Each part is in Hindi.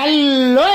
हेलो एवरीवन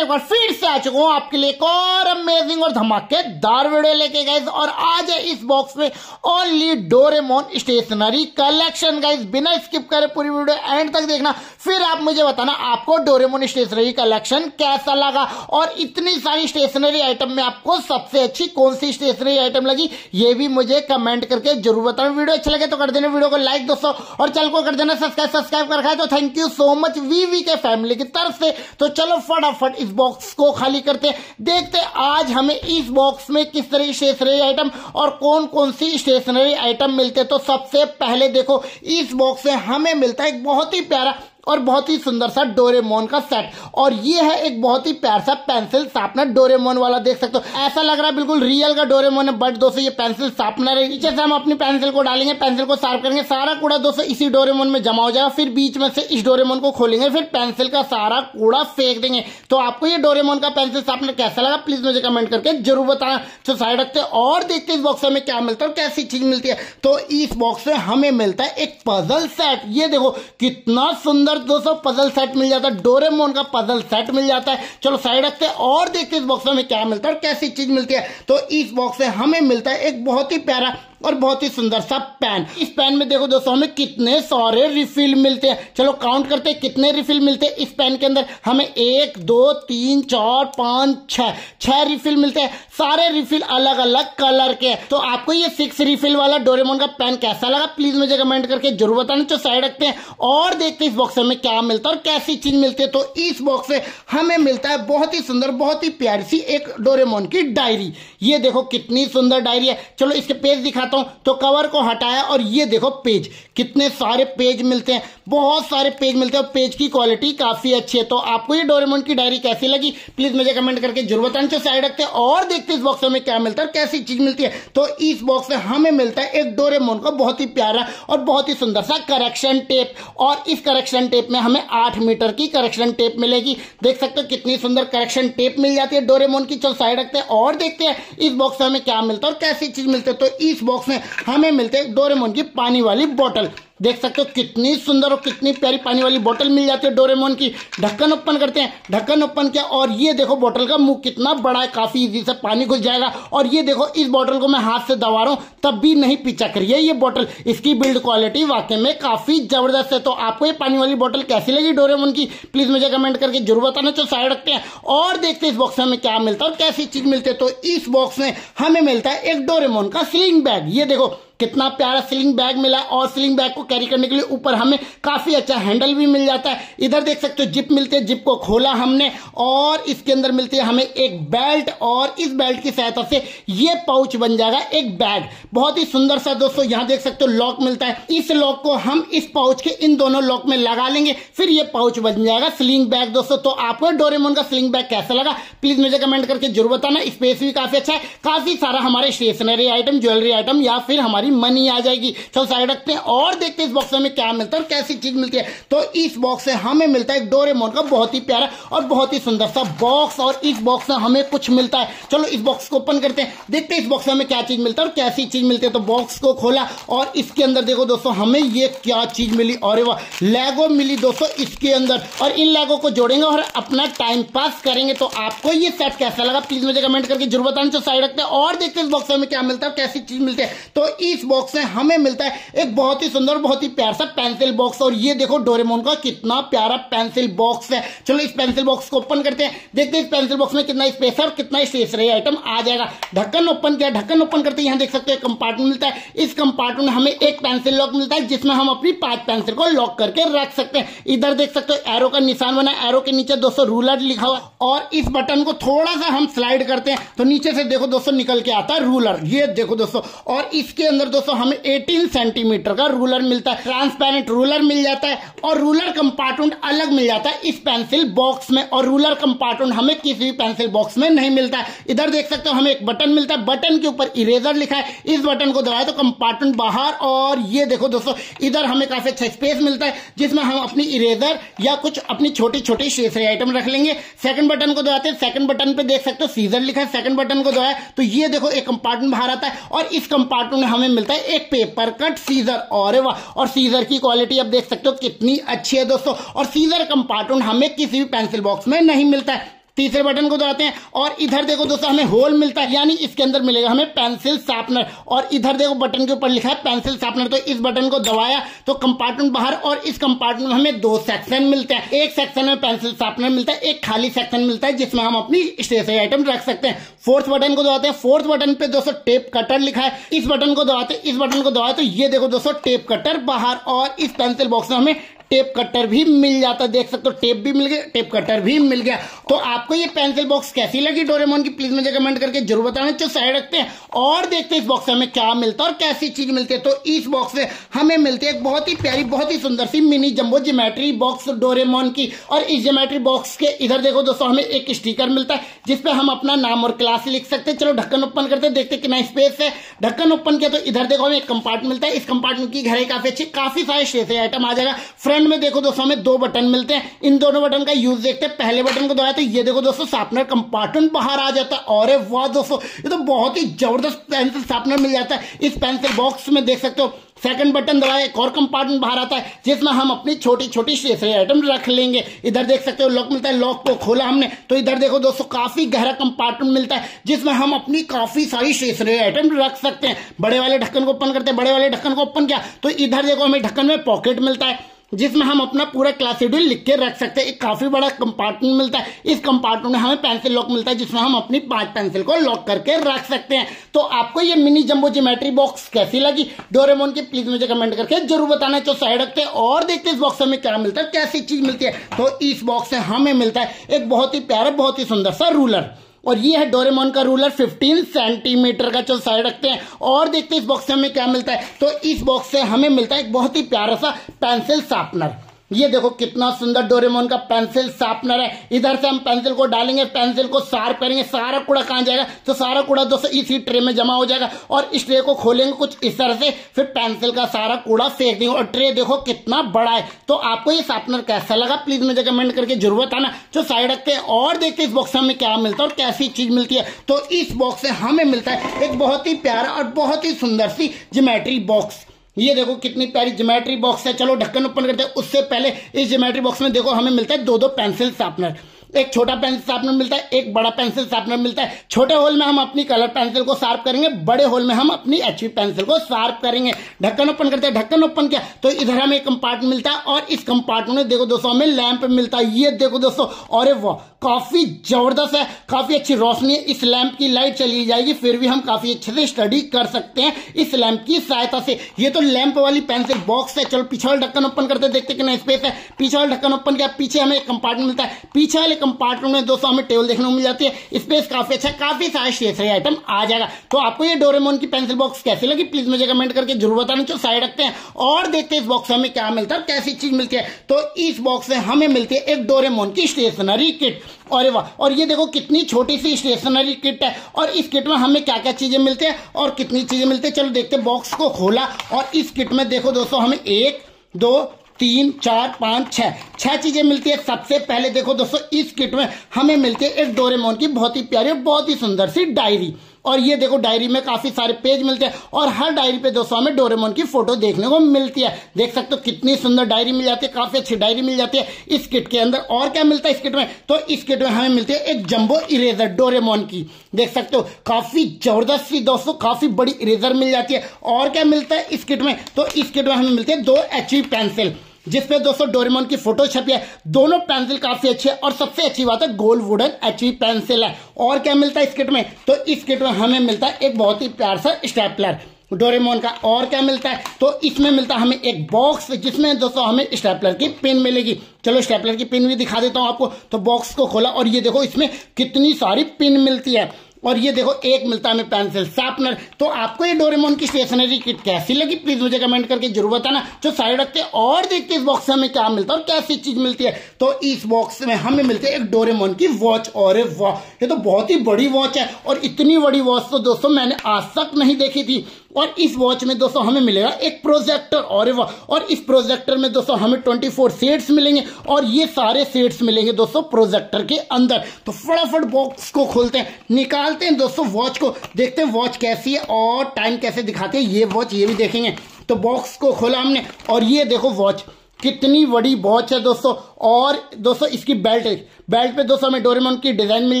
एक बार फिर से आ चुका हूँ आपके लिए एक और अमेजिंग और धमाकेदार वीडियो लेके गाइज़ और आज है इस बॉक्स में only Doraemon stationery collection guys बिना स्किप करे पूरी वीडियो एंड तक देखना। फिर आप मुझे बताना आपको डोरेमोन स्टेशनरी कलेक्शन कैसा लगा। और इतनी सारी स्टेशनरी आइटम में आपको सबसे अच्छी कौन सी स्टेशनरी आइटम लगी, ये भी मुझे कमेंट करके ज़रूर बताना। वीडियो अच्छा लगे तो कर देना। वीडियो को लाइक दोस्तों और चैनल को कर देना। सब्सक्राइब सब्सक्राइब कर रखा है तो thank you so much VV के फैमिली की तरफ़ से। तो चलो फटाफट इस बॉक्स को खाली करते देखते आज हमें इस बॉक्स में किस तरह स्टेशनरी आइटम और कौन कौन सी स्टेशनरी आइटम मिलते तो सबसे पहले देखो, इस बॉक्स में हमें मिलता है एक बहुत ही प्यारा और बहुत ही सुंदर सा डोरेमोन का सेट और ये है एक बहुत ही प्यार सा पेंसिल शार्पनर डोरेमोन वाला, देख सकते हो। ऐसा लग रहा है बिल्कुल रियल का डोरेमोन है बट दोस्तों ये पेंसिल शार्पनर है। नीचे से हम अपनी पेंसिल को डालेंगे पेंसिल को शार्प करेंगे, सारा कूड़ा दोस्तों इसी डोरेमोन में जमा हो जाएगा, फिर बीच में से इस डोरेमोन को खोलेंगे, फिर पेंसिल का सारा कूड़ा फेंक देंगे। तो आपको ये डोरेमोन का पेंसिल शार्पनर कैसा लगा प्लीज़ मुझे कमेंट करके ज़रूर बताना। तो साइड रखते और देखते इस बॉक्स में क्या मिलता है और कैसी चीज़ मिलती है। तो इस बॉक्स में हमें मिलता है एक पजल सेट ये देखो, कितना सुंदर दोस्तों पजल सेट मिल जाता है। डोरेमोन का पजल सेट मिल जाता है। चलो साइड रखते हैं और देखते हैं इस बॉक्स में क्या मिलता है और कैसी चीज़ मिलती है। तो इस बॉक्स में हमें मिलता है एक बहुत ही प्यारा और बहुत ही सुंदर सा पेन। इस पेन में देखो दोस्तों, हमें कितने सारे रिफिल मिलते हैं। चलो काउंट करते हैं, कितने रिफिल मिलते हैं इस पेन के अंदर। हमें एक, दो, तीन, चार, पाँच, छह रिफिल मिलते हैं। सारे रिफिल अलग अलग कलर के तो आपको ये सिक्स रिफिल वाला डोरेमोन का पेन कैसा लगा प्लीज़ मुझे कमेंट करके ज़रूर बताना। तो साइड रखते हैं और देखते हैं इस बॉक्स में क्या मिलता है और कैसी चीज़ मिलती है। तो इस बॉक्स से हमें मिलता है बहुत ही सुंदर, बहुत ही प्यारी सी एक डोरेमोन की डायरी ये देखो कितनी सुंदर डायरी है। चलो इसके पेज दिखाता हूँ तो कवर को हटाया और ये देखो पेज कितने सारे पेज मिलते हैं। बहुत सारे पेज मिलते हैं पेज की क्वालिटी काफ़ी अच्छी है। तो आपको ये डोरेमोन की डायरी कैसी लगी? प्लीज़ मुझे कमेंट करके ज़रूरत साइड रखते हैं और देखते इस बॉक्स में क्या मिलता है और कैसी चीज़ मिलती है। तो इस बॉक्स में हमें मिलता है एक डोरेमोन का बहुत ही प्यारा और बहुत ही सुंदर सा करेक्शन टेप और इस करेक्शन टेप में हमें आठ मीटर की करेक्शन टेप मिलेगी। देख सकते हो कितनी सुंदर करेक्शन टेप मिल जाती है डोरेमोन की। चलो साइड रखते हैं और देखते हैं इस बॉक्स में क्या मिलता है और कैसी चीज़ मिलती है। तो इस बॉक्स में हमें मिलते हैं डोरेमोन की पानी वाली बोतल देख सकते हो कितनी सुंदर और कितनी प्यारी पानी वाली बोतल मिल जाती है डोरेमोन की। ढक्कन ओपन करते हैं, ढक्कन ओपन किया और ये देखो बोतल का मुँह कितना बड़ा है, काफ़ी इजी से पानी घुस जाएगा। और ये देखो इस बोतल को मैं हाथ से दबा रहा हूँ, तब भी नहीं पीछा करिए ये बोतल। इसकी बिल्ड क्वालिटी वाकई में काफ़ी ज़बरदस्त है। तो आपको ये पानी वाली बोतल कैसी लगी डोरेमोन की? प्लीज़ मुझे कमेंट करके ज़रूर बताना तो साइड रखते हैं। और देखते हैं इस बॉक्स में क्या मिलता है और कैसी चीज़ मिलती है। तो इस बॉक्स में हमें मिलता है एक डोरेमोन का स्लिंग बैग ये देखो कितना प्यारा स्लिंग बैग मिला और स्लिंग बैग को कैरी करने के लिए ऊपर हमें काफ़ी अच्छा हैंडल भी मिल जाता है। इधर देख सकते हो जिप मिलते हैं जिप को खोला हमने और इसके अंदर मिलती है हमें एक बेल्ट और इस बेल्ट की सहायता से ये पाउच बन जाएगा एक बैग बहुत ही सुंदर सा दोस्तों, यहाँ देख सकते हो लॉक मिलता है। इस लॉक को हम इस पाउच के इन दोनों लॉक में लगा लेंगे, फिर ये पाउच बन जाएगा स्लिंग बैग दोस्तों। तो आपको डोरेमोन का स्लिंग बैग कैसा लगा प्लीज़ मुझे कमेंट करके ज़रूर बताना। स्पेस भी काफ़ी अच्छा है, काफ़ी सारा हमारे स्टेशनरी आइटम ज्वेलरी आइटम या फिर हमारी मनी आ जाएगी। चलो साइड रखते हैं और देखते हैं इस बॉक्स में क्या मिलता है और कैसी चीज़ मिलती है। तो इस बॉक्स से हमें मिलता है डोरेमोन का बहुत ही प्यारा और बहुत ही सुंदर सा बॉक्स और इस बॉक्स में हमें कुछ मिलता है। चलो इस बॉक्स को ओपन करते हैं। देखते हैं इस बॉक्स में क्या चीज़ मिलता है और कैसी चीज़ मिलती है। तो बॉक्स को खोला और इसके अंदर देखो दोस्तों, हमें ये क्या चीज़ मिली और वाह लेगो मिली दोस्तों इसके अंदर। और इन लेगो को जोड़ेंगे और अपना टाइम पास करेंगे। तो आपको ये सेट कैसा लगा? प्लीज़ मुझे कमेंट करके ज़रूर बताना। तो साइड रखते हैं और देखते हैं इस बॉक्स में क्या मिलता है कैसी चीज़ मिलती है। तो इस बॉक्स में हमें मिलता है एक बहुत ही सुंदर, बहुत ही प्यार सा पेंसिल बॉक्स और ये देखो डोरेमोन का कितना प्यारा पेंसिल बॉक्स है। चलो इस पेंसिल बॉक्स को ओपन करते हैं। देखते हैं इस पेंसिल बॉक्स में कितना स्पेस है और कितना स्टेशनरी आइटम आ जाएगा। ढक्कन ओपन किया, ढक्कन ओपन करते यहाँ देख सकते हैं कंपार्टमेंट मिलता है। इस कंपार्टमेंट में हमें एक पेंसिल लॉक मिलता है, जिसमें हम अपनी पाँच पेंसिल को लॉक करके रख सकते हैं। इधर देख सकते हो एरो का निशान बना एरो के नीचे दोस्तों रूलर लिखा हुआ और इस बटन को थोड़ा सा हम स्लाइड करते हैं। तो नीचे से देखो दोस्तों निकल के आता है रूलर ये देखो दोस्तों। और इसके अंदर दोस्तों हमें 18 सेंटीमीटर का रूलर मिलता है ट्रांसपेरेंट रूलर मिल जाता है और रूलर कंपार्टमेंट अलग मिल जाता है इस पेंसिल बॉक्स में और रूलर कंपार्टमेंट हमें किसी भी पेंसिल बॉक्स में नहीं मिलता है। इधर देख सकते हो हमें एक बटन मिलता है बटन के ऊपर इरेजर लिखा है। इस बटन को दबाए तो कंपार्टमेंट बाहर और ये देखो दोस्तों, इधर हमें काफ़ी अच्छा स्पेस मिलता है, जिसमें हम अपनी इरेजर या कुछ अपनी छोटी छोटी स्टेशनरी आइटम रख लेंगे। सेकंड बटन को दबाते हैं सेकंड बटन पे देख सकते हो सीजर लिखा है सेकंड बटन को दबाया तो ये देखो एक कंपार्टमेंट बाहर आता है और इस कंपार्टमेंट में हमें मिलता है एक पेपर कट सीजर और और सीजर की क्वालिटी आप देख सकते हो कितनी अच्छी है दोस्तों। और सीजर कंपार्टमेंट हमें किसी भी पेंसिल बॉक्स में नहीं मिलता है। तीसरे बटन को दबाते हैं और इधर देखो दोस्तों, हमें होल मिलता है, यानी इसके अंदर मिलेगा हमें पेंसिल शार्पनर और इधर देखो बटन के ऊपर लिखा है पेंसिल शार्पनर तो इस बटन को दबाया तो कंपार्टमेंट बाहर और इस कंपार्टमेंट में हमें दो सेक्शन मिलते हैं। एक सेक्शन में पेंसिल शार्पनर मिलता है, एक खाली सेक्शन मिलता है, जिसमें हम अपनी स्टेशनरी आइटम रख सकते हैं। फोर्थ बटन को दबाते हैं फोर्थ बटन पे दोस्तों टेप कटर लिखा है। इस बटन को दबाते, इस बटन को दबाए तो ये देखो दोस्तों टेप कटर बाहर और इस पेंसिल बॉक्स में हमें टेप कटर भी मिल जाता, देख सकते हो, टेप भी मिल गया, टेप कटर भी मिल गया। तो आपको ये पेंसिल बॉक्स कैसी लगी डोरेमोन की? प्लीज़ मुझे कमेंट करके ज़रूर बताना जो साइड रखते हैं और देखते हैं इस बॉक्स में क्या मिलता है और कैसी चीज़ मिलती है। तो इस बॉक्स से हमें मिलती है एक बहुत ही प्यारी, बहुत ही सुंदर सी mini jumbo geometry box Doraemon की। और इस जोमेट्री बॉक्स के इधर देखो दोस्तों, हमें एक स्टीकर मिलता है जिसपे हम अपना नाम और क्लास लिख सकते हैं। चलो ढक्कन ओपन करते देखते कितना स्पेस है। ढक्कन ओपन किया तो इधर देखो हमें एक कंपार्टमेंट मिलता है। इस कंपार्टमेंट की घर काफ़ी अच्छी, काफ़ी सारे स्टेशनरी आइटम आ जाएगा। फ्रंट में देखो दोस्तों हमें दो बटन मिलते हैं। इन दोनों बटन का यूज़ देखते हैं। पहले बटन को दबाया तो ये देखो दोस्तों शार्पनर कंपार्टमेंट बाहर आ जाता है। और वाह दोस्तों, ये तो बहुत ही ज़बरदस्त पेंसिल शार्पनर मिल जाता है। इस पेंसिल बॉक्स में देख सकते हो सेकंड बटन दबाए एक और कंपार्टमेंट बाहर आता है, जिसमें हम अपनी छोटी छोटी स्टेशनरी आइटम रख लेंगे। इधर देख सकते हो लॉक मिलता है लॉक को खोला हमने। तो इधर देखो दोस्तों, काफ़ी गहरा कंपार्टमेंट मिलता है, जिसमें हम अपनी काफ़ी सारी स्टेशनरी आइटम रख सकते हैं। बड़े वाले ढक्कन को ओपन करते हैं। बड़े वाले ढक्कन को ओपन किया तो इधर देखो हमें ढक्कन में पॉकेट मिलता है। जिसमें हम अपना पूरा क्लास शेड्यूल लिख के रख सकते हैं। एक काफ़ी बड़ा कंपार्टमेंट मिलता है। इस कंपार्टमेंट में हमें पेंसिल लॉक मिलता है, जिसमें हम अपनी पाँच पेंसिल को लॉक करके रख सकते हैं। तो आपको ये मिनी जम्बो ज्योमेट्री बॉक्स कैसी लगी? डोरेमोन की प्लीज़ मुझे कमेंट करके ज़रूर बताना, जो साइड रखते हैं। और देखते इस बॉक्स में क्या मिलता है, कैसी चीज़ मिलती है। तो इस बॉक्स से हमें मिलता है एक बहुत ही प्यारा, बहुत ही सुंदर सा रूलर और ये है डोरेमोन का रूलर 15 सेंटीमीटर का चल साइड रखते हैं। और देखते हैं इस बॉक्स से हमें क्या मिलता है। तो इस बॉक्स से हमें मिलता है एक बहुत ही प्यारा सा पेंसिल शार्पनर ये देखो कितना सुंदर डोरेमोन का पेंसिल शार्पनर है। इधर से हम पेंसिल को डालेंगे, पेंसिल को शार्प करेंगे, सारा कूड़ा कहाँ जाएगा? तो सारा कूड़ा दोस्तों इसी ट्रे में जमा हो जाएगा और इस ट्रे को खोलेंगे कुछ इस तरह से, फिर पेंसिल का सारा कूड़ा फेंक देंगे और ट्रे देखो कितना बड़ा है। तो आपको ये शार्पनर कैसा लगा? प्लीज़ मुझे कमेंट करके ज़रूर बताना। जो साइड रखते हैं और देखते इस बॉक्स में क्या मिलता है और कैसी चीज़ मिलती है। तो इस बॉक्स से हमें मिलता है एक बहुत ही प्यारा और बहुत ही सुंदर सी जोमेट्री बॉक्स ये देखो कितनी प्यारी ज्योमेट्री बॉक्स है। चलो ढक्कन ओपन करते हैं। उससे पहले इस ज्योमेट्री बॉक्स में देखो, हमें मिलता है दो दो पेंसिल शार्पनर एक छोटा पेंसिल शार्पनर मिलता है, एक बड़ा पेंसिल शार्पनर मिलता है। छोटे होल में हम अपनी कलर पेंसिल को शार्प करेंगे, बड़े होल में हम अपनी एच पेंसिल को शार्प करेंगे। ढक्कन ओपन करते हैं, ढक्कन ओपन किया तो इधर हमें कंपार्टमेंट मिलता है और इस कंपार्टमेंट में देखो दोस्तों, हमें लैंप मिलता है। ये देखो दोस्तों, और वो, काफ़ी ज़बरदस्त है, काफ़ी अच्छी रोशनी है। इस लैंप की लाइट चली जाएगी, फिर भी हम काफ़ी अच्छे से स्टडी कर सकते हैं इस लैंप की सहायता से। ये तो लैंप वाली पेंसिल बॉक्स है। चलो, पीछे वाले ढक्कन ओपन करते देखते कितना स्पेस है। पीछे वाले ढक्कन ओपन किया, पीछे हमें कंपार्टमेंट मिलता है। पीछे वाले कंपार्टमेंट में दोस्तों हमें टेबल देखने को मिल जाती है। स्पेस काफ़ी अच्छा काफ़ी सारे स्टेशनरी आइटम आ जाएगा। तो आपको ये डोरेमोन की पेंसिल बॉक्स कैसी लगी? प्लीज़ मुझे कमेंट करके ज़रूर बताना, जो साइड रखते हैं। और देखते हैं इस बॉक्स में हमें क्या मिलता है कैसी चीज़ मिलती है। तो इस बॉक्स में हमें मिलती है एक डोरेमोन की स्टेशनरी किट और वाह! और ये देखो कितनी छोटी सी स्टेशनरी किट है। और इस किट में हमें क्या क्या चीज़ें मिलती है और कितनी चीज़ें मिलती है? चलो देखते बॉक्स को खोला। और इस किट में देखो दोस्तों, हमें एक, दो तीन, चार, पाँच, छह। छह चीज़ें मिलती है। सबसे पहले देखो दोस्तों, इस किट में हमें मिलती है इस डोरेमोन की बहुत ही प्यारी और बहुत ही सुंदर सी डायरी। और ये देखो डायरी में काफ़ी सारे पेज मिलते हैं और हर डायरी पे दोस्तों हमें डोरेमोन की फ़ोटो देखने को मिलती है। देख सकते हो कितनी सुंदर डायरी मिल जाती है, काफ़ी अच्छी डायरी मिल जाती है। इस किट के अंदर और क्या मिलता है इस किट में? तो इस किट में हमें मिलती है एक जम्बो इरेजर डोरेमोन की। देख सकते हो, काफ़ी ज़बरदस्त सी दोस्तों, काफ़ी बड़ी इरेजर मिल जाती है। और क्या मिलता है इस किट में? तो इस किट में हमें मिलती है दो एच पेंसिल। जिसपे दोस्तों डोरेमोन की फ़ोटो छपी है। दोनों पेंसिल काफ़ी अच्छे और सबसे अच्छी बात है गोल्ड वुडन एच पेंसिल है। और क्या मिलता है इस किट में? तो इस किट में हमें मिलता है एक बहुत ही प्यार सा स्टेपलर, डोरेमोन का। और क्या मिलता है? तो इसमें मिलता है हमें एक बॉक्स, जिसमें दोस्तों हमें स्टेपलर की पिन मिलेगी। चलो स्टेपलर की पिन भी दिखा देता हूँ आपको। तो बॉक्स को खोला और ये देखो, इसमें कितनी सारी पिन मिलती है। और ये देखो, एक मिलता है पेंसिल शार्पनर तो आपको ये डोरेमोन की स्टेशनरी किट कैसी लगी? प्लीज़ मुझे कमेंट करके ज़रूर बताना। जो साइड रखते हैं, और देखते इस बॉक्स में हमें क्या मिलता है और कैसी चीज़ मिलती है। तो इस बॉक्स में हमें मिलती है एक डोरेमोन की वॉच और वाह, ये तो बहुत ही बड़ी वॉच है। और इतनी बड़ी वॉच तो दोस्तों, मैंने आज तक नहीं देखी थी। और इस वॉच में दोस्तों हमें मिलेगा एक प्रोजेक्टर और और इस प्रोजेक्टर में दोस्तों हमें 24 सेट्स मिलेंगे और ये सारे सेट्स मिलेंगे दोस्तों प्रोजेक्टर के अंदर। तो फटाफट बॉक्स को खोलते हैं, निकालते हैं दोस्तों वॉच को, देखते हैं वॉच कैसी है और टाइम कैसे दिखाते हैं। ये वॉच ये भी देखेंगे। तो बॉक्स को खोला हमने और ये देखो वॉच, कितनी बड़ी वॉच है दोस्तों। और दोस्तों, इसकी बेल्ट बेल्ट पे दोस्तों, हमें डोरेमोन की डिज़ाइन मिल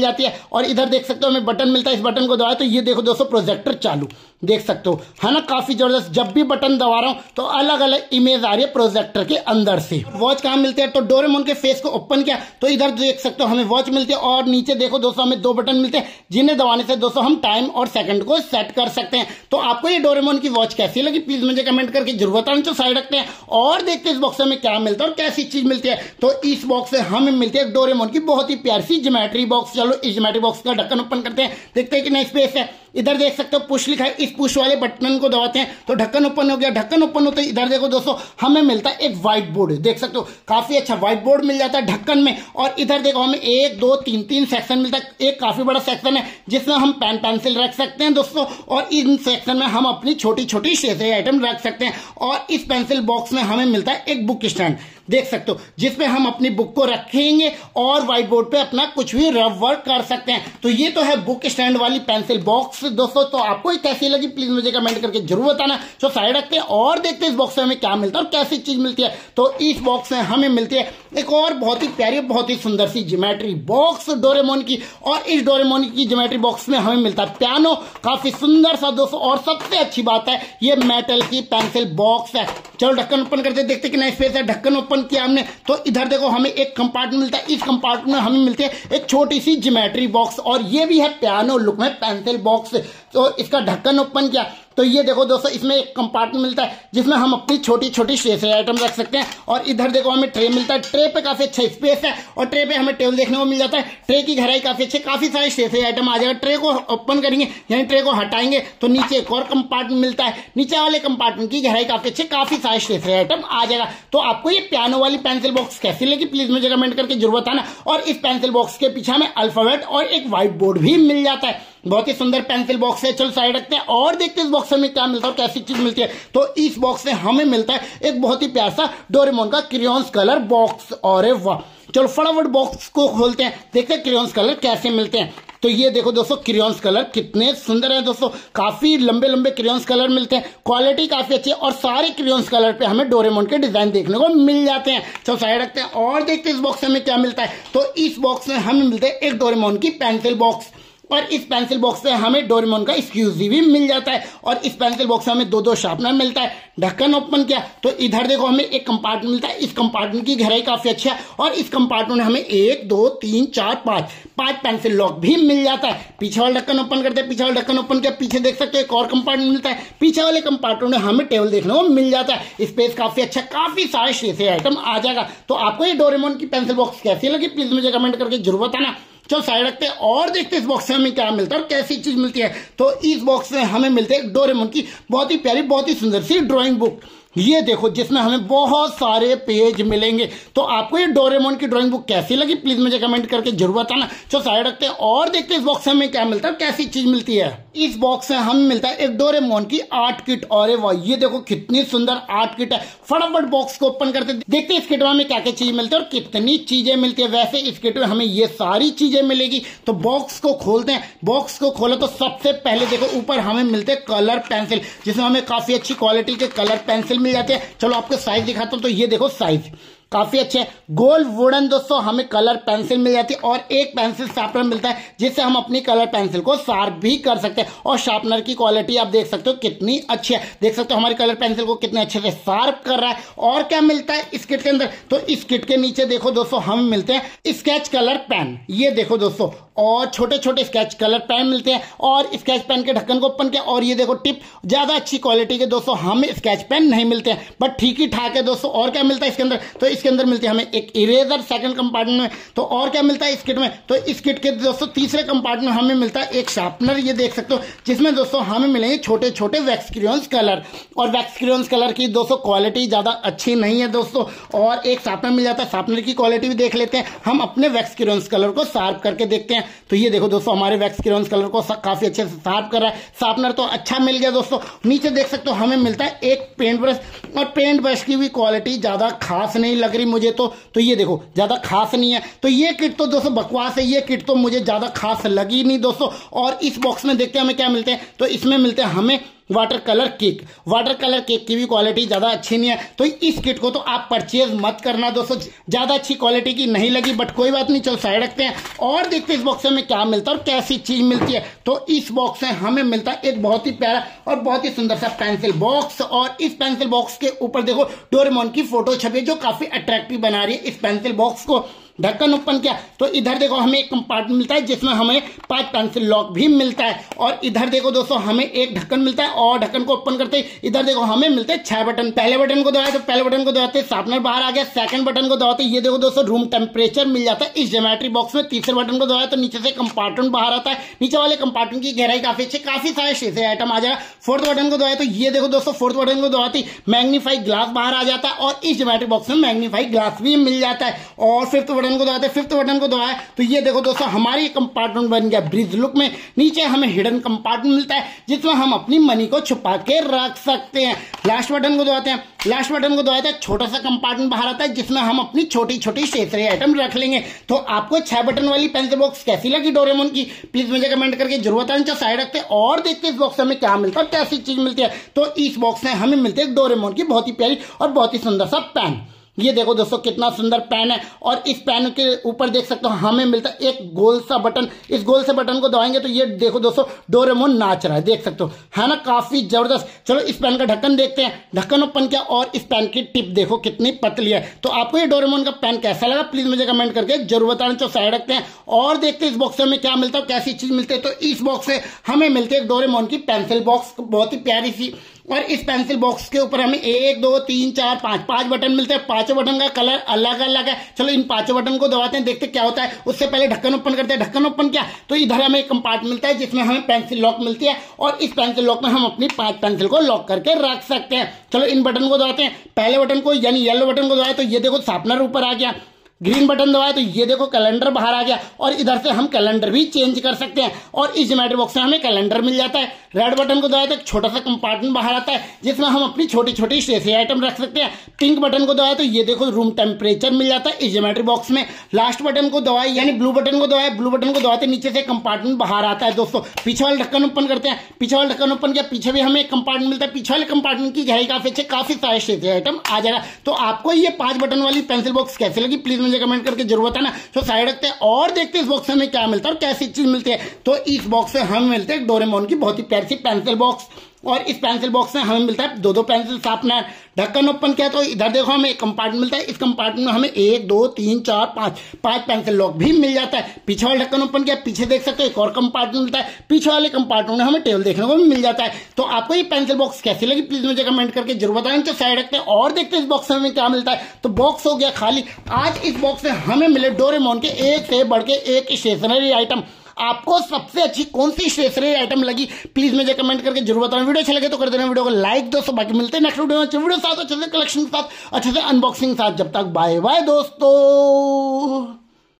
जाती है और इधर देख सकते हो, हमें बटन मिलता है। इस बटन को दबाया तो ये देखो दोस्तों प्रोजेक्टर चालू। देख सकते हो, है ना? काफ़ी ज़बरदस्त। जब भी बटन दबा रहा हूँ तो अलग अलग इमेज आ रही है प्रोजेक्टर के अंदर से। वॉच कहाँ मिलते हैं? तो डोरेमोन के फेस को ओपन किया तो इधर देख सकते हो, हमें वॉच मिलती है और नीचे देखो दोस्तों, हमें दो बटन मिलते हैं, जिन्हें दबाने से दोस्तों, हम टाइम और सेकंड को सेट कर सकते हैं। तो आपको ये डोरेमोन की वॉच कैसी लगी प्लीज़ मुझे कमेंट करके ज़रूर बताना जो साइड रखते हैं। और देखते इस बॉक्स में क्या मिलता है और कैसी चीज़ मिलती है। तो इस बॉक्स से हमें मिलती है डोरेमोन की बहुत ही प्यारी सी जोमेट्री बॉक्स चलो इस जोमेट्री बॉक्स का ढक्कन ओपन करते हैं। देखते हैं कि नई स्पेस है। इधर देख सकते हो, पुश लिखा है, इस पुश वाले बटन को दबाते हैं तो ढक्कन ओपन हो गया, ढक्कन ओपन होता है इधर देखो दोस्तों, हमें मिलता है एक व्हाइट बोर्ड देख सकते हो, काफ़ी अच्छा व्हाइट बोर्ड मिल जाता है ढक्कन में, और इधर देखो हमें एक, दो, तीन तीन सेक्शन मिलता है, एक काफ़ी बड़ा सेक्शन है, जिसमें हम पेन पेंसिल रख सकते हैं दोस्तों, और इन सेक्शन में हम अपनी छोटी छोटी स्टेशनरी आइटम रख सकते हैं, और इस पेंसिल बॉक्स में हमें मिलता है एक बुक स्टैंड देख सकते हो, जिसमें हम अपनी बुक को रखेंगे, और व्हाइट बोर्ड पे अपना कुछ भी रफ वर्क कर सकते हैं। तो ये तो है बुक स्टैंड वाली पेंसिल बॉक्स दोस्तों तो आपको ये कैसी लगी प्लीज़ मुझे कमेंट करके ज़रूर बताना। तो साइड रखते हैं और देखते हैं इस बॉक्स में हमें क्या मिलता है और कैसी चीज़ मिलती है। तो इस बॉक्स में हमें मिलती है एक और बहुत ही प्यारी, बहुत ही सुंदर सी ज्योमेट्री बॉक्स डोरेमोन की। और इस डोरेमोन की ज्योमेट्री बॉक्स में हमें मिलता है पियानो काफ़ी सुंदर सा दोस्तों, और सबसे अच्छी बात है, ये मेटल की पेंसिल बॉक्स है। चलो ढक्कन ओपन करते, देखते कि नई स्पेस है, ढक्कन ओपन किया हमने। तो इधर देखो, हमें एक कंपार्टमेंट मिलता है। इस कंपार्टमेंट में हमें मिलते हैं एक छोटी सी जोमेट्री बॉक्स और ये भी है पियानो लुक में पेंसिल बॉक्स तो इसका ढक्कन ओपन किया। तो ये देखो दोस्तों, इसमें एक कंपार्टमेंट मिलता है, जिसमें हम अपनी छोटी छोटी स्टेशनरी आइटम रख सकते हैं। और इधर देखो हमें ट्रे मिलता है। ट्रे पे काफ़ी अच्छा स्पेस है और ट्रे पे हमें टेबल देखने को मिल जाता है। ट्रे की गहराई काफ़ी अच्छी काफ़ी सारे स्टेशनरी आइटम आ जाएगा। ट्रे को ओपन करेंगे, यानी ट्रे को हटाएँगे तो नीचे एक और कंपार्टमेंट मिलता है। नीचे वाले कंपार्टमेंट की गहराई काफ़ी अच्छी काफ़ी सारे स्टेशनरी आइटम आ जाएगा। तो आपको ये पियानो वाली पेंसिल बॉक्स कैसी लगी प्लीज़ मुझे कमेंट करके ज़रूर बताना। और इस पेंसिल बॉक्स के पीछे हमें अल्फ़ाबेट और एक व्हाइट बोर्ड भी मिल जाता है। बहुत ही सुंदर पेंसिल बॉक्स है, चलो साइड रखते हैं और देखते हैं इस बॉक्स में क्या मिलता है और कैसी चीज़ मिलती है। तो इस बॉक्स से हमें मिलता है एक बहुत ही प्यार सा डोरेमोन का क्रियोन्स कलर बॉक्स और वाह। चलो फटाफट बॉक्स को खोलते हैं, देखते हैं क्रियोन्स कलर कैसे मिलते हैं। तो ये देखो दोस्तों क्रियोन्स कलर कितने सुंदर है दोस्तों। काफ़ी लंबे लंबे क्रियोन्स कलर मिलते हैं। क्वालिटी काफ़ी अच्छी है और सारे क्रियोन्स कलर पे हमें डोरेमोन के डिज़ाइन देखने को मिल जाते हैं। चलो साइड रखते हैं और देखते हैं इस बॉक्स में क्या मिलता है। तो इस बॉक्स में हमें मिलते हैं एक डोरेमोन की पेंसिल बॉक्स और इस पेंसिल बॉक्स से हमें डोरेमोन का एक्सक्यूजी भी मिल जाता है। और इस पेंसिल बॉक्स में हमें दो दो शार्पनर मिलता है। ढक्कन ओपन किया तो इधर देखो हमें एक कंपार्टमेंट मिलता है। इस कंपार्टमेंट की गहराई काफ़ी अच्छी है और इस कंपार्टमेंट में हमें एक, दो, तीन, चार, पाँच पाँच पेंसिल लॉक भी मिल जाता है। पीछे वाला ढक्कन ओपन करते हैं, पीछे वाला ढक्कन ओपन किया, पीछे देख सकते हो एक और कंपार्टमेंट मिलता है। पीछे वाले कंपार्टमेंट में हमें टेबल देखने को मिल जाता है। स्पेस काफ़ी अच्छा काफ़ी सारे शेषे आइटम आ जाएगा। तो आपको ये डोरेमोन की पेंसिल बॉक्स कैसी लगी प्लीज़ मुझे कमेंट करके ज़रूर बताना। चलो साइड रखते हैं, और देखते हैं इस बॉक्स में हमें क्या मिलता है और कैसी चीज़ मिलती है। तो इस बॉक्स में हमें मिलते हैं डोरेमोन की बहुत ही प्यारी, बहुत ही सुंदर सी ड्राइंग बुक ये देखो, जिसमें हमें बहुत सारे पेज मिलेंगे। तो आपको ये डोरेमोन की ड्राइंग बुक कैसी लगी? प्लीज़ मुझे कमेंट करके ज़रूर बताना। चलो साइड रखते हैं और देखते हैं इस बॉक्स में हमें क्या मिलता है कैसी चीज़ मिलती है। इस बॉक्स में हमें मिलता है एक डोरेमोन की आर्ट किट और ये देखो, कितनी सुंदर आर्ट किट है। फटाफट बॉक्स को ओपन करते देखते इस किट में क्या क्या चीज़ मिलती है और कितनी चीज़ें मिलती है। वैसे इस किट में हमें ये सारी चीज़ें मिलेगी। तो बॉक्स को खोलते हैं। बॉक्स को खोले तो सबसे पहले देखो, ऊपर हमें मिलते हैं कलर पेंसिल जिसमें हमें काफ़ी अच्छी क्वालिटी के कलर पेंसिल मिल जाते हैं। चलो आपको साइज़ दिखाता हूँ तो ये देखो साइज़ काफ़ी अच्छे गोल वुडन दोस्तों, हमें कलर पेंसिल मिल जाती है और एक पेंसिल शार्पनर मिलता है, जिससे हम अपनी कलर पेंसिल को शार्प भी कर सकते हैं। और शार्पनर की क्वालिटी आप देख सकते हो, कितनी अच्छी है। देख सकते हो हमारी कलर पेंसिल को कितने अच्छे से शार्प कर रहा है। और क्या मिलता है इस किट के अंदर? तो इस किट के नीचे देखो दोस्तों, हम मिलते हैं स्केच कलर पेन ये देखो दोस्तों और छोटे छोटे स्केच कलर पेन मिलते हैं और स्केच पेन के ढक्कन को ओपन किया और ये देखो टिप ज़्यादा अच्छी क्वालिटी के दोस्तों हमें स्केच पेन नहीं मिलते हैं। बट ठीक ही ठाक है दोस्तों, और क्या मिलता है इसके अंदर? तो इसके अंदर मिलती है हमें एक इरेजर सेकंड कंपार्टमेंट में। तो और क्या मिलता है इस किट में? तो इस किट के दोस्तों तीसरे कंपार्टमेंट हमें मिलता है एक शार्पनर ये देख सकते हो, जिसमें दोस्तों हमें मिलेंगे छोटे छोटे वैक्स क्रियोन्स कलर और वैक्स क्रियोन्स कलर की दोस्तों क्वालिटी ज़्यादा अच्छी नहीं है दोस्तों। और एक शार्पनर मिल जाता है शार्पनर की क्वालिटी भी देख लेते हैं। हम अपने वैक्स क्रियोन्स कलर को शार्प करके देखते हैं। तो ये देखो दोस्तों, हमारे वैक्स क्रियोन्स कलर को काफ़ी अच्छे से साफ़ कर रहा है। शार्पनर तो अच्छा मिल गया दोस्तों। नीचे देख सकते हो, हमें मिलता है एक पेंट ब्रश और पेंट ब्रश की भी क्वालिटी ज़्यादा खास नहीं लग रही मुझे तो। तो ये देखो, ज़्यादा खास नहीं है। तो ये किट तो दोस्तों, बकवास है। ये किट तो मुझे ज़्यादा खास लगी नहीं दोस्तों। और इस बॉक्स में देखते हैं हमें क्या मिलते हैं। तो इसमें मिलते हैं हमें water colour cake. Water colour cake की भी क्वालिटी ज़्यादा अच्छी नहीं है तो इस किट को तो आप परचेज मत करना दोस्तों। ज़्यादा अच्छी क्वालिटी की नहीं लगी बट कोई बात नहीं, चलो साइड रखते हैं। और देखते हैं इस बॉक्स में क्या मिलता है और कैसी चीज़ मिलती है। तो इस बॉक्स में हमें मिलता है एक बहुत ही प्यारा और बहुत ही सुंदर सा पेंसिल बॉक्स और इस पेंसिल बॉक्स के ऊपर देखो डोरेमोन की फ़ोटो छपी जो काफ़ी अट्रैक्टिव बना रही है इस पेंसिल बॉक्स को। ढक्कन ओपन किया। तो इधर देखो हमें एक कंपार्टमेंट मिलता है, जिसमें हमें पाँच पेंसिल लॉक भी मिलता है। और इधर देखो दोस्तों, हमें एक ढक्कन मिलता है और ढक्कन को ओपन करते ही इधर देखो हमें मिलते हैं छह बटन पहले बटन को दबाए तो पहले बटन को दबाते शार्पनर बाहर आ गया। सेकंड बटन को दबाते ये देखो दोस्तों रूम टेम्परेचर मिल जाता है। इस जोमेट्री बॉक्स में तीसरे बटन को दबाया तो नीचे से कंपार्टमेंट बाहर आता है। नीचे वाले कंपार्टमेंट की गहराई काफ़ी अच्छी काफ़ी सारे शीशे आइटम आ जाएगा। फोर्थ बटन को दबाया तो ये देखो दोस्तों फोर्थ बटन को दबाती मैग्नीफाई ग्लास बाहर आ जाता है। और इस जोमेट्री बॉक्स में मैग्नीफाई ग्लास भी मिल जाता है। और फिफ्थ बटन को दबाते फिफ्थ बटन को दबाया तो ये देखो दोस्तों, हमारी कंपार्टमेंट बन गया ब्रिज लुक में। नीचे हमें हिडन कंपार्टमेंट मिलता है, जिसमें हम अपनी मनी को छुपा के रख सकते हैं। लास्ट बटन को दबाते हैं। लास्ट बटन को दबाते हैं छोटा सा कंपार्टमेंट बाहर आता है, जिसमें हम अपनी छोटी छोटी स्टेशनरी आइटम रख लेंगे। तो आपको छह बटन वाली पेंसिल बॉक्स कैसी लगी डोरेमोन की? प्लीज़ मुझे कमेंट करके ज़रूरत है साइड रखते हैं, और देखते इस बॉक्स में क्या मिलता है कैसी चीज़ मिलती है। तो इस बॉक्स में हमें मिलती है डोरेमोन की बहुत ही प्यारी और बहुत ही सुंदर सा पेन ये देखो दोस्तों कितना सुंदर पेन है और इस पेन के ऊपर देख सकते हो, हमें मिलता है एक गोल सा बटन। इस गोल से बटन को दबाएँगे तो ये देखो दोस्तों, डोरेमोन नाच रहा है, देख सकते हो। है ना? काफ़ी ज़बरदस्त। चलो इस पेन का ढक्कन देखते हैं। ढक्कन ओपन किया और इस पेन की टिप देखो कितनी पतली है। तो आपको ये डोरेमोन का पेन कैसा लगा, प्लीज़ मुझे कमेंट करके ज़रूर बताना, चलो साइड रखते हैं। और देखते हैं इस बॉक्स में क्या मिलता है कैसी चीज़ मिलती है। तो इस बॉक्स से हमें मिलती है डोरेमोन की पेंसिल बॉक्स, बहुत ही प्यारी सी। और इस पेंसिल बॉक्स के ऊपर हमें एक, दो, तीन, चार, पाँच पाँच बटन मिलते हैं। पाँचों बटन का कलर अलग अलग है। चलो इन पाँचों बटन को दबाते हैं, देखते क्या होता है। उससे पहले ढक्कन ओपन करते हैं। ढक्कन ओपन किया? तो इधर हमें एक कंपार्ट मिलता है, जिसमें हमें पेंसिल लॉक मिलती है। और इस पेंसिल लॉक में हम अपनी पाँच पेंसिल को लॉक करके रख सकते हैं। चलो इन बटन को दबाते हैं। पहले बटन को, यानी येलो बटन को दबाए तो ये देखो शार्पनर ऊपर आ गया। ग्रीन बटन दबाए तो ये देखो कैलेंडर बाहर आ गया और इधर से हम कैलेंडर भी चेंज कर सकते हैं और इस जोमेट्री बॉक्स में हमें कैलेंडर मिल जाता है। रेड बटन को दबाए तो छोटा सा कंपार्टमेंट बाहर आता है, जिसमें हम अपनी छोटी छोटी स्टेशनरी आइटम रख सकते हैं। पिंक बटन को दबाए तो ये देखो रूम टेम्परेचर मिल जाता है इस जोमेट्री बॉक्स में। लास्ट बटन को दबाए, यानी ब्लू बटन को दबाए ब्लू बटन को दबाते नीचे से कंपार्टमेंट बाहर आता है दोस्तों। पीछे वाले ढक्कन ओपन करते हैं, पीछे वाले ढक्कन ओपन किया, पीछे भी हमें कंपार्टमेंट मिलता है। पीछे वाले कंपार्टमेंट की गहराई काफ़ी अच्छे, काफ़ी सारे स्टेशनरी आइटम आ जाएगा। तो आपको ये पाँच बटन वाली पेंसिल बॉक्स कैसे लगी प्लीज़ मुझे कमेंट करके ज़रूर बताना। तो साइड रखते हैं और देखते हैं इस बॉक्स में क्या मिलता है और कैसी चीज़ मिलती है। तो इस बॉक्स से हम मिलते हैं डोरेमोन की बहुत ही प्यारी सी पेंसिल बॉक्स और इस पेंसिल बॉक्स में हमें मिलता है दो दो पेंसिल शार्पनर ढक्कन ओपन किया तो इधर देखो हमें एक कंपार्टमेंट मिलता है, इस कंपार्टमेंट में हमें एक, दो, तीन, चार, पाँच पाँच पेंसिल लॉक भी मिल जाता है। पीछे वाले ढक्कन ओपन किया, पीछे देख सकते हो एक और कंपार्टमेंट मिलता है, पीछे वाले कंपार्टमेंट में हमें टेबल देखने को मिल जाता है। तो आपको ये पेंसिल बॉक्स कैसी लगी प्लीज़ मुझे कमेंट करके ज़रूर बताएँ तो साइड रखते हैं और देखते हैं इस बॉक्स में क्या मिलता है। तो बॉक्स हो गया खाली, आज इस बॉक्स में हमें मिले डोरेमोन के एक से बढ़ के एक स्टेशनरी आइटम आपको सबसे अच्छी कौन सी स्टेशनरी आइटम लगी? प्लीज़ मुझे कमेंट करके ज़रूर बताना। वीडियो अच्छा लगे तो कर देना। वीडियो को लाइक दोस्तों, बाकी मिलते हैं नेक्स्ट वीडियो में। वीडियो साथ, अच्छे से कलेक्शन के साथ, अच्छे से अनबॉक्सिंग साथ। जब तक बाय बाय दोस्तों।